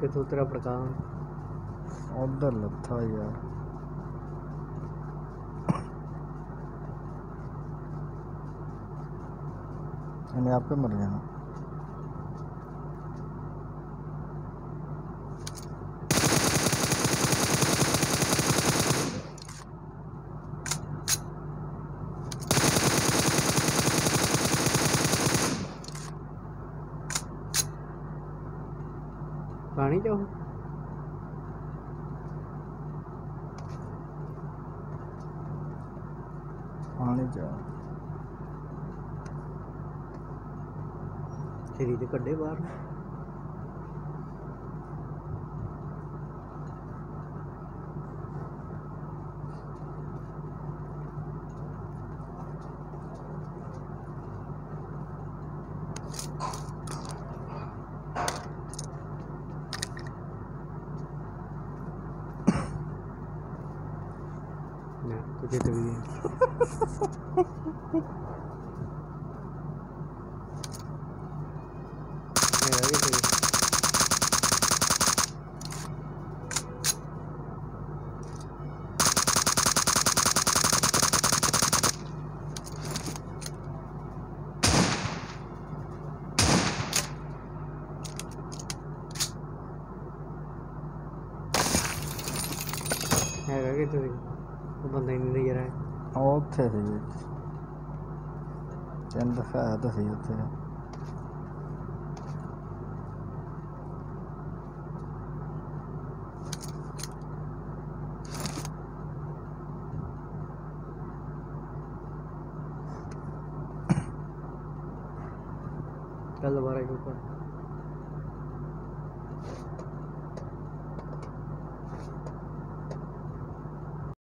کہ تو تیرا پڑکان آڈر لتھا یار یعنی آپ پہ مر جانا ਪਾਣੀ ਚ ਉਹ? ਪਾਣੀ ਚ ਸ਼ਰੀਰ ਦੇ ਕੱਢੇ ਬਾਹਰ। Ya, ¿por qué te vi bien? Yeah, I get to the... بندہ ہی نہیں نظر آیا اوتھے سی وچ چند دفعہ آیا تھا سی اوتھے کل دوبارہ ایک اوپر